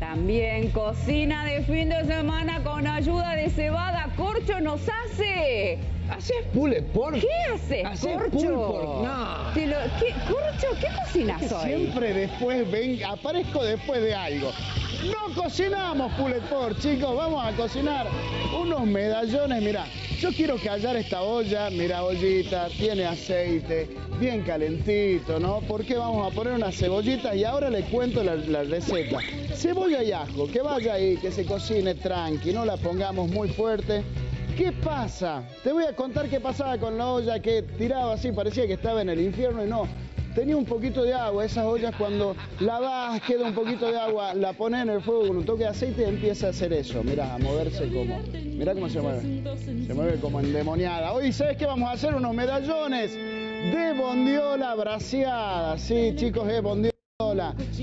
También cocina de fin de semana con ayuda de cebada. Corcho nos hace. ¿Haces pulled pork? ¿Qué haces, ¿Haces Corcho? No. Te lo- ¿qué- Corcho, ¿qué cocinas hoy? Siempre después ven, aparezco después de algo. No cocinamos pulled chicos, vamos a cocinar unos medallones, mira, yo quiero callar esta olla, mira ollita, tiene aceite, bien calentito, ¿no? Porque vamos a poner unas cebollitas y ahora le cuento la, la receta. Cebolla y ajo, que vaya ahí, que se cocine tranqui, no la pongamos muy fuerte. ¿Qué pasa? Te voy a contar qué pasaba con la olla que tiraba así, parecía que estaba en el infierno y no. Tenía un poquito de agua, esas ollas cuando lavas queda un poquito de agua, la pones en el fuego con un toque de aceite y empieza a hacer eso. Mira, a moverse como. Mira cómo se mueve. Se mueve como endemoniada. Hoy, ¿sabes qué? Vamos a hacer unos medallones de bondiola braseada. Sí, chicos, es bondiola.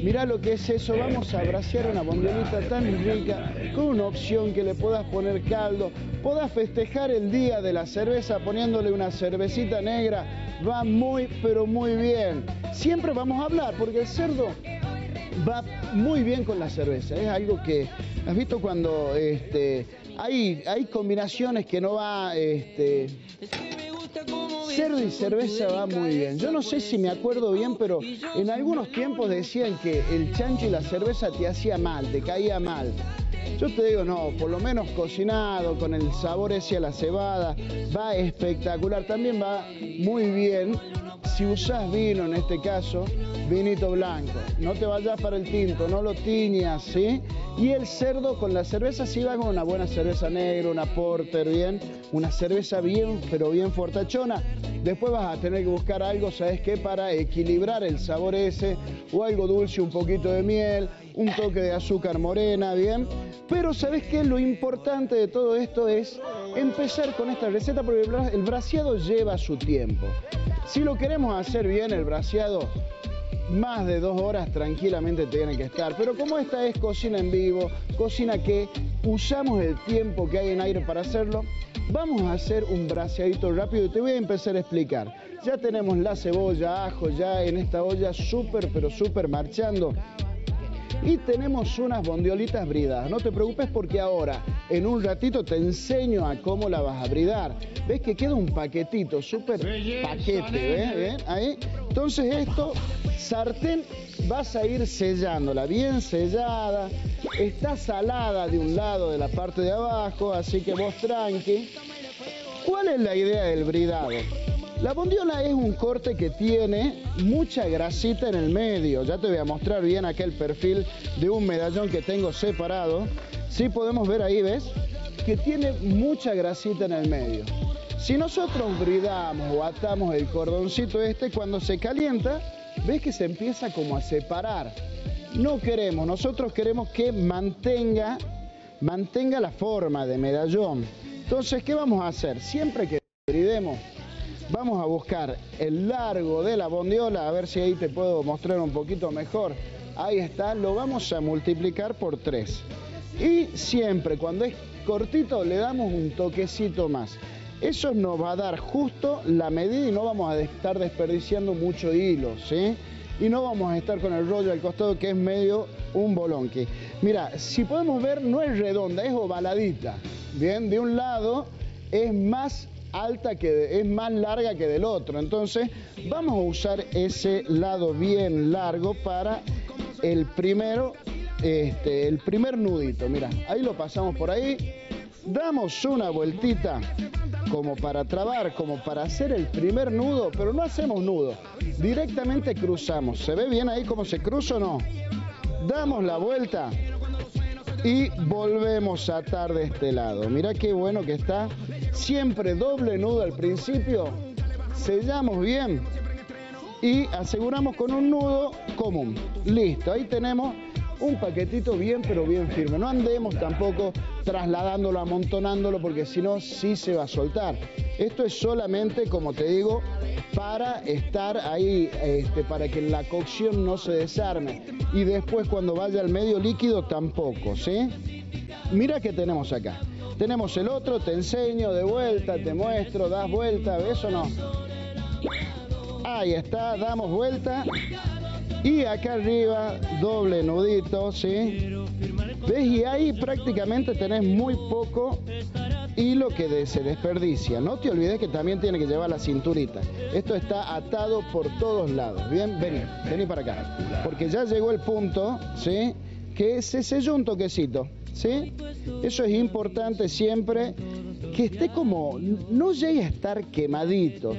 Mirá lo que es eso, vamos a brasear una bondiolita tan rica con una opción que le puedas poner caldo, puedas festejar el día de la cerveza poniéndole una cervecita negra, va muy pero muy bien. Siempre vamos a hablar porque el cerdo va muy bien con la cerveza, es algo que has visto cuando este, hay, hay combinaciones que no va este, Cerdo y cerveza va muy bien. Yo no sé si me acuerdo bien, pero en algunos tiempos decían que el chancho y la cerveza te hacía mal, te caía mal. Yo te digo, no, por lo menos cocinado, con el sabor ese a la cebada, va espectacular. También va muy bien si usas vino, en este caso, vinito blanco. No te vayas para el tinto, no lo tiñas, ¿sí? Y el cerdo con la cerveza sí va con una buena cerveza negra, una porter, bien, una cerveza bien, pero bien fortachona. Después vas a tener que buscar algo, ¿sabes qué? Para equilibrar el sabor ese, o algo dulce, un poquito de miel, un toque de azúcar morena, ¿bien? Pero ¿sabes qué? Lo importante de todo esto es empezar con esta receta porque el bra- el braseado lleva su tiempo. Si lo queremos hacer bien, el braseado más de dos horas tranquilamente tiene que estar. Pero como esta es cocina en vivo, cocina que usamos el tiempo que hay en aire para hacerlo, vamos a hacer un braseadito rápido y te voy a empezar a explicar. Ya tenemos la cebolla, ajo ya en esta olla súper, pero súper marchando. Y tenemos unas bondiolitas bridadas. No te preocupes porque ahora, en un ratito, te enseño a cómo la vas a bridar. ¿Ves que queda un paquetito, súper paquete? ¿Ves? ¿Ven? Ahí. Entonces esto, sartén, vas a ir sellándola, bien sellada. Está salada de un lado de la parte de abajo, así que vos tranqui. ¿Cuál es la idea del bridado? La bondiola es un corte que tiene mucha grasita en el medio. Ya te voy a mostrar bien acá el perfil de un medallón que tengo separado. Sí podemos ver ahí, ¿ves? Que tiene mucha grasita en el medio. Si nosotros bridamos o atamos el cordoncito este, cuando se calienta, ves que se empieza como a separar. No queremos, nosotros queremos que mantenga, mantenga la forma de medallón. Entonces, ¿qué vamos a hacer? Siempre que bridemos, vamos a buscar el largo de la bondiola, a ver si ahí te puedo mostrar un poquito mejor. Ahí está, lo vamos a multiplicar por 3. Y siempre cuando es cortito le damos un toquecito más. Eso nos va a dar justo la medida y no vamos a estar desperdiciando mucho hilo, ¿sí? Y no vamos a estar con el rollo al costado que es medio un bolonque. Mira, si podemos ver, no es redonda, es ovaladita. Bien, de un lado es más alta que es más larga que del otro. Entonces, vamos a usar ese lado bien largo para el primero, este, el primer nudito. Mira, ahí lo pasamos por ahí. Damos una vueltita como para trabar, como para hacer el primer nudo, pero no hacemos nudo. Directamente cruzamos. ¿Se ve bien ahí cómo se cruza o no? Damos la vuelta y volvemos a atar de este lado. Mira qué bueno que está. Siempre doble nudo al principio. Sellamos bien y aseguramos con un nudo común. Listo, ahí tenemos un paquetito bien pero bien firme. No andemos tampoco trasladándolo, amontonándolo porque si no sí se va a soltar. Esto es solamente, como te digo, para estar ahí, este, para que la cocción no se desarme. Y después cuando vaya al medio líquido tampoco, ¿sí? Mira que tenemos acá. Tenemos el otro, te enseño de vuelta, te muestro, das vuelta, ¿ves o no? Ahí está, damos vuelta Y acá arriba, doble nudito, ¿sí? ¿Ves? Y ahí prácticamente tenés muy poco hilo que se desperdicia. No te olvides que también tiene que llevar la cinturita. Esto está atado por todos lados. Bien, vení, vení para acá. Porque ya llegó el punto, ¿sí? Que se selló un toquecito, ¿sí? Eso es importante siempre que esté como, no llegue a estar quemadito,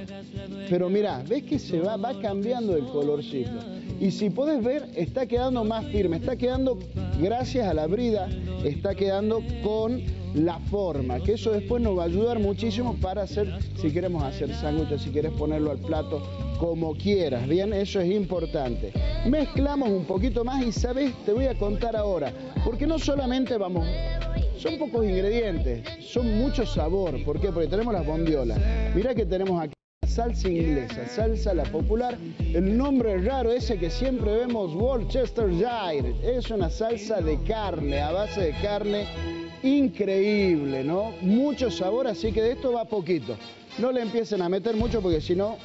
pero mira, ves que se va, va cambiando el colorcito. Y si puedes ver, está quedando más firme, está quedando, gracias a la brida, está quedando con la forma, que eso después nos va a ayudar muchísimo para hacer, si queremos hacer sándwiches, si quieres ponerlo al plato, como quieras, bien, eso es importante. Mezclamos un poquito más y sabes, te voy a contar ahora, porque no solamente vamos son pocos ingredientes, son mucho sabor. ¿Por qué? Porque tenemos las bondiolas. Mirá que tenemos aquí salsa inglesa, salsa la popular, el nombre raro ese que siempre vemos, Worcestershire, es una salsa de carne, a base de carne, increíble, ¿no? Mucho sabor, así que de esto va poquito. No le empiecen a meter mucho porque si no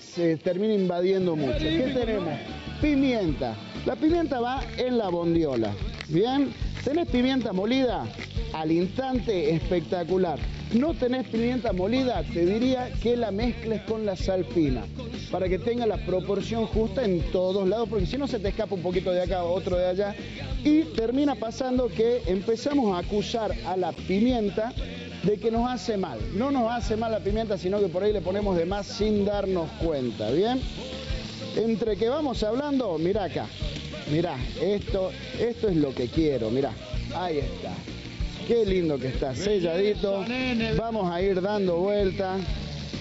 se termina invadiendo mucho. ¿Qué tenemos? Pimienta. La pimienta va en la bondiola, ¿bien? ¿Tenés pimienta molida? Al instante, espectacular. No tenés pimienta molida, te diría que la mezcles con la sal fina, para que tenga la proporción justa en todos lados, porque si no se te escapa un poquito de acá, otro de allá, y termina pasando que empezamos a acusar a la pimienta de que nos hace mal. No nos hace mal la pimienta, sino que por ahí le ponemos de más sin darnos cuenta, ¿bien? Entre que vamos hablando, mira acá, Mirá, esto, esto es lo que quiero, mirá. Ahí está. Qué lindo que está, selladito. Vamos a ir dando vuelta.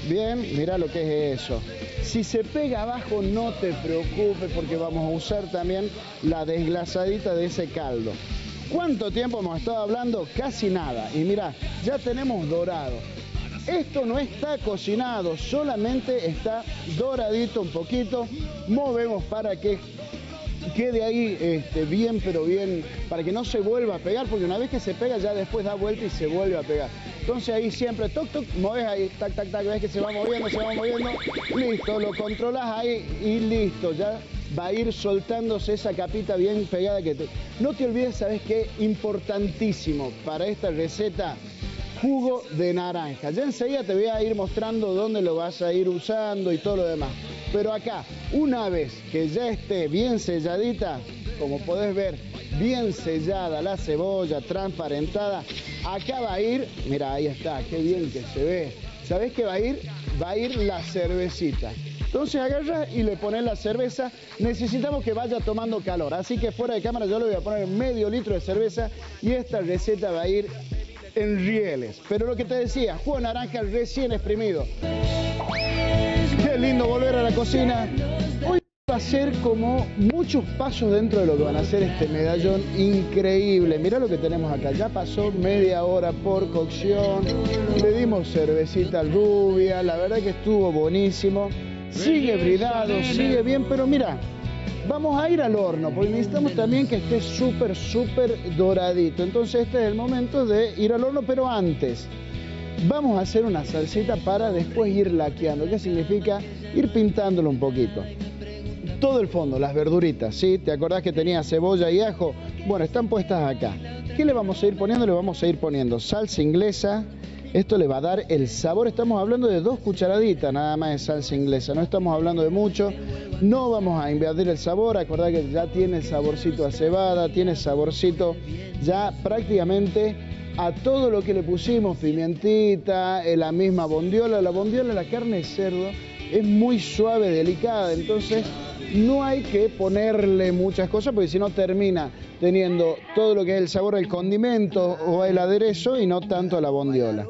Bien, mirá lo que es eso. Si se pega abajo, no te preocupes porque vamos a usar también la desglasadita de ese caldo. ¿Cuánto tiempo hemos estado hablando? Casi nada. Y mira, ya tenemos dorado. Esto no está cocinado, solamente está doradito un poquito. Movemos para que quede ahí este, bien, pero bien, para que no se vuelva a pegar, porque una vez que se pega ya después da vuelta y se vuelve a pegar. Entonces ahí siempre, toc, toc, mueves ahí, tac, tac, tac, ves que se va moviendo, se va moviendo, listo, lo controlas ahí y listo, ya va a ir soltándose esa capita bien pegada que te... No te olvides, ¿sabes qué? Importantísimo para esta receta, jugo de naranja. Ya enseguida te voy a ir mostrando dónde lo vas a ir usando y todo lo demás. Pero acá, una vez que ya esté bien selladita, como podés ver, bien sellada la cebolla, transparentada, acá va a ir, mira, ahí está, qué bien que se ve. ¿Sabés qué va a ir? Va a ir la cervecita. Entonces agarra y le pones la cerveza. Necesitamos que vaya tomando calor. Así que fuera de cámara yo le voy a poner medio litro de cerveza y esta receta va a ir en rieles. Pero lo que te decía, jugo naranja recién exprimido. Qué lindo volver a la cocina. Hoy va a ser como muchos pasos dentro de lo que van a hacer este medallón increíble. Mirá lo que tenemos acá. Ya pasó media hora por cocción. Le dimos cervecita rubia. La verdad que estuvo buenísimo. Sigue bridado, sigue bien, pero mira, vamos a ir al horno, porque necesitamos también que esté súper, súper doradito. Entonces este es el momento de ir al horno, pero antes vamos a hacer una salsita para después ir laqueando. ¿Qué significa? Ir pintándolo un poquito. Todo el fondo, las verduritas, ¿sí? ¿Te acordás que tenía cebolla y ajo? Bueno, están puestas acá. ¿Qué le vamos a ir poniendo? Le vamos a ir poniendo salsa inglesa. Esto le va a dar el sabor. Estamos hablando de dos cucharaditas nada más de salsa inglesa. No estamos hablando de mucho. No vamos a invadir el sabor. Acordá que ya tiene saborcito a cebada, tiene saborcito ya prácticamente a todo lo que le pusimos, pimentita, eh, la misma bondiola. La bondiola, la carne de cerdo, es muy suave, delicada, entonces no hay que ponerle muchas cosas porque si no termina teniendo todo lo que es el sabor del condimento o el aderezo y no tanto la bondiola.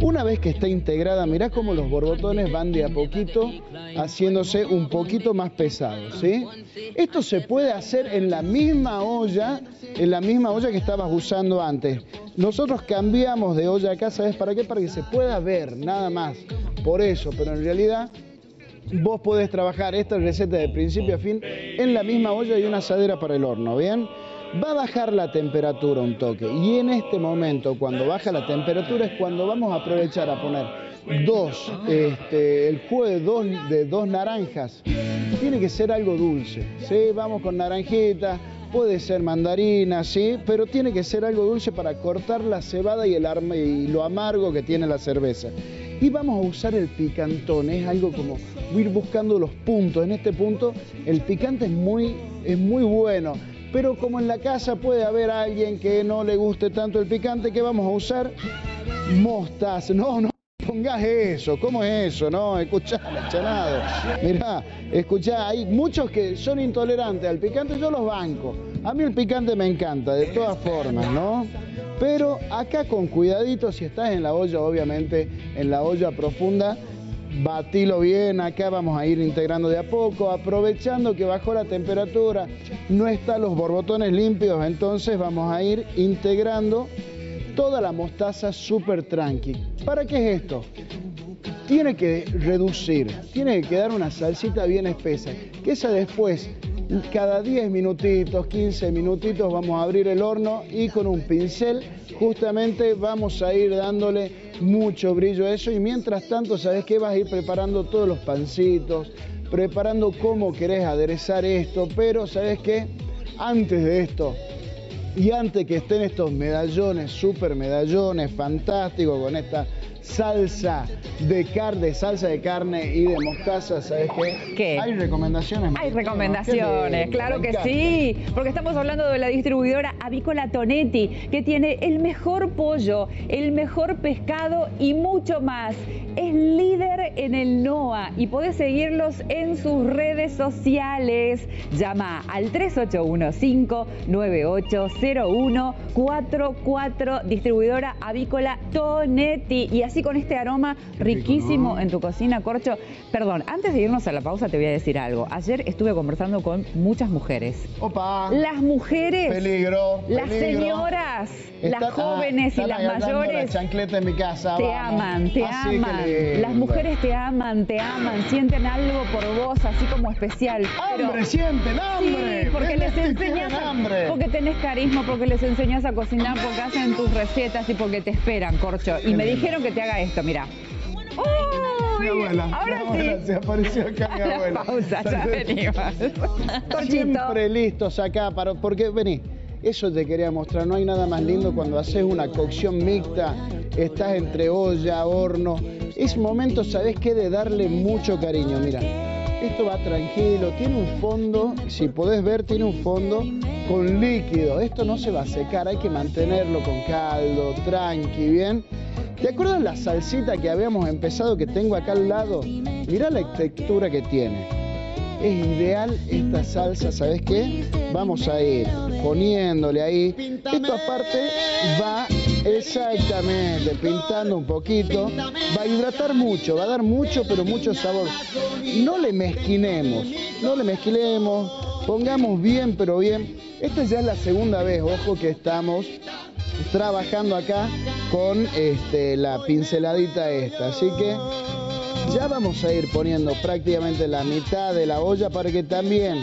Una vez que está integrada, mirá cómo los borbotones van de a poquito haciéndose un poquito más pesados, ¿sí? Esto se puede hacer en la misma olla, en la misma olla que estabas usando antes. Nosotros cambiamos de olla acá, ¿sabes para qué? Para que se pueda ver, nada más. Por eso, pero en realidad vos podés trabajar esta receta de principio a fin en la misma olla y una asadera para el horno, ¿bien? Va a bajar la temperatura un toque y en este momento cuando baja la temperatura es cuando vamos a aprovechar a poner dos, este, el jugo de dos, de dos naranjas, tiene que ser algo dulce. ¿sí? Vamos con naranjita, puede ser mandarina, sí, pero tiene que ser algo dulce para cortar la cebada y, el y lo amargo que tiene la cerveza. Y vamos a usar el picantón, es algo como ir buscando los puntos. En este punto el picante es muy, es muy bueno, pero como en la casa puede haber alguien que no le guste tanto el picante, ¿qué vamos a usar? Mostaza, no, no pongas eso, ¿cómo es eso? No, escuchá, chanado. Mirá, escuchá, hay muchos que son intolerantes al picante, yo los banco. A mí el picante me encanta, de todas formas, ¿no? Pero acá con cuidadito, si estás en la olla, obviamente, en la olla profunda, batilo bien, acá vamos a ir integrando de a poco, aprovechando que bajó la temperatura, no están los borbotones limpios, entonces vamos a ir integrando toda la mostaza súper tranqui. ¿Para qué es esto? Tiene que reducir, tiene que quedar una salsita bien espesa, que esa después, cada 10 minutitos, 15 minutitos, vamos a abrir el horno y con un pincel justamente vamos a ir dándole mucho brillo eso y mientras tanto, ¿sabes qué? Vas a ir preparando todos los pancitos, preparando cómo querés aderezar esto, pero ¿sabes qué? Antes de esto, y antes que estén estos medallones, super medallones, fantásticos, con esta salsa de carne, salsa de carne y de mostaza, ¿sabes qué? ¿Qué? Hay recomendaciones. Hay recomendaciones, claro que sí, porque estamos hablando de la distribuidora Avícola Tonetti, que tiene el mejor pollo, el mejor pescado y mucho más. Es líder en el NOA y podés seguirlos en sus redes sociales. Llama al 3815-980144, distribuidora Avícola Tonetti. Y así con este aroma riquísimo en tu cocina, Corcho. Perdón, antes de irnos a la pausa te voy a decir algo. Ayer estuve conversando con muchas mujeres. Opa. Las mujeres. Peligro. Las señoras, las jóvenes y las mayores. chancleta en mi casa. Te aman, te aman. Las mujeres te aman, te aman, sienten algo por vos, así como especial. ¡Hambre, sienten hambre! Sí, porque les enseñas, hambre. porque tenés carisma, porque les enseñas a cocinar, porque hacen tus recetas y porque te esperan, Corcho. Y me dijeron que te haga esto, mira. Mi abuela, Ahora mi abuela sí. se apareció acá mi abuela. pausa, ya venimos. Siempre listos acá, para, porque vení, eso te quería mostrar, no hay nada más lindo cuando haces una cocción mixta, estás entre olla, horno, es momento, ¿sabes qué? De darle mucho cariño, mira. Esto va tranquilo, tiene un fondo, si podés ver, tiene un fondo con líquido. Esto no se va a secar, hay que mantenerlo con caldo, tranqui, bien. ¿Te acuerdas la salsita que habíamos empezado que tengo acá al lado? Mirá la textura que tiene. Es ideal esta salsa, ¿sabes qué? Vamos a ir poniéndole ahí. Esto aparte va exactamente pintando un poquito. Va a hidratar mucho, va a dar mucho, pero mucho sabor. No le mezquinemos, no le mezquinemos. Pongamos bien, pero bien. Esta ya es la segunda vez, ojo, que estamos trabajando acá con este, la pinceladita esta. Así que ya vamos a ir poniendo prácticamente la mitad de la olla para que también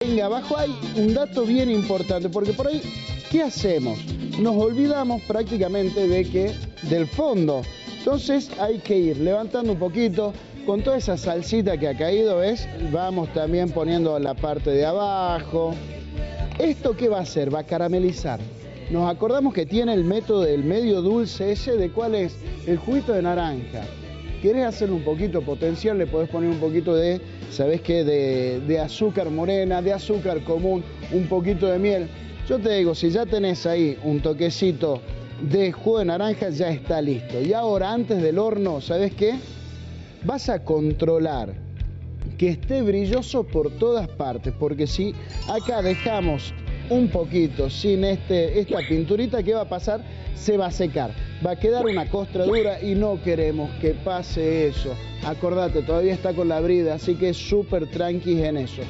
venga abajo. Hay un dato bien importante, porque por ahí, ¿qué hacemos? Nos olvidamos prácticamente de que del fondo. Entonces hay que ir levantando un poquito. Con toda esa salsita que ha caído, ¿ves? Vamos también poniendo la parte de abajo. ¿Esto qué va a hacer? Va a caramelizar. Nos acordamos que tiene el método del medio dulce ese, de cuál es el juguito de naranja. ¿Quieres hacerlo un poquito potencial? Le podés poner un poquito de, ¿sabés qué? De, de azúcar morena, de azúcar común, un poquito de miel. Yo te digo, si ya tenés ahí un toquecito de jugo de naranja, ya está listo. Y ahora, antes del horno, ¿sabes qué? Vas a controlar que esté brilloso por todas partes, porque si acá dejamos un poquito sin este, esta pinturita, ¿qué va a pasar? Se va a secar, va a quedar una costra dura y no queremos que pase eso. Acordate, todavía está con la brida, así que súper tranqui en eso.